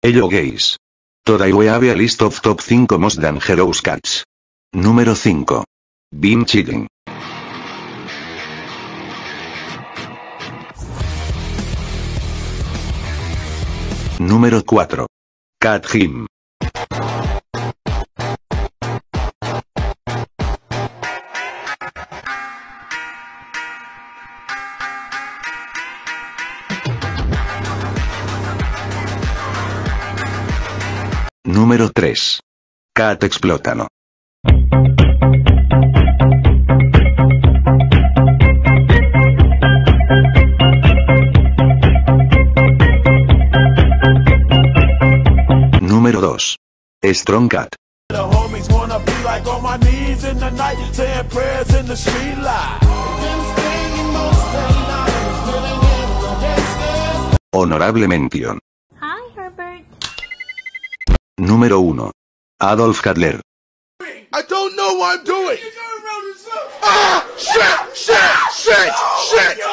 Hello gays. Today we have a list of top 5 most dangerous cats. Número 5. Bean chilling. Número 4. Cat him. Número 3. Cat explótano. Número 2. Strong Cat. The homies wanna be like on my knees in the night, saying prayers in the street light. Honorable mención. Hi, Herbert. Número 1. Adolf Hitler. I don't know what I'm doing. Ah, shit, shit, shit, shit.